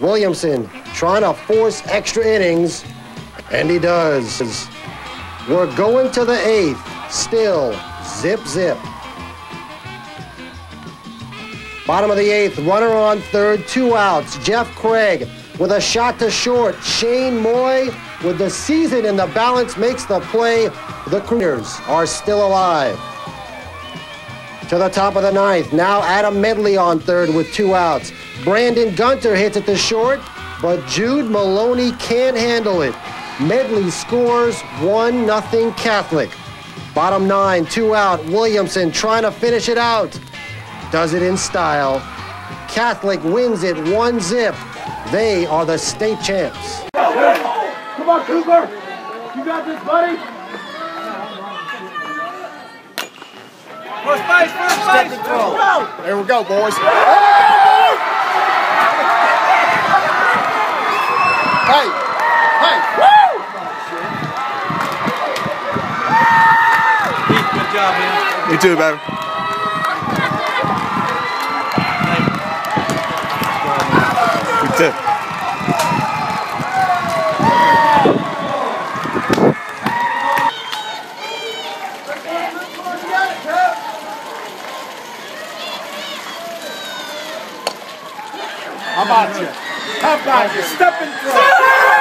Williamson trying to force extra innings, and he does. We're going to the eighth. Still zip zip. Bottom of the eighth, runner on third, two outs. Jeff Craig with a shot to short. Shane Moy with the season in the balance makes the play. The Critters are still alive. To the top of the ninth, now Adam Medley on third with two outs. Brandon Gunter hits it to short, but Jude Maloney can't handle it. Medley scores 1 0 Catholic. Bottom nine, two out. Williamson trying to finish it out. Does it in style. Catholic wins it one zip. They are the state champs. Come on, Cooper. You got this, buddy. First base, first base. There we go, boys. Hey, hey. Good job, man. You too, baby. You too. How about you? You? Step in front.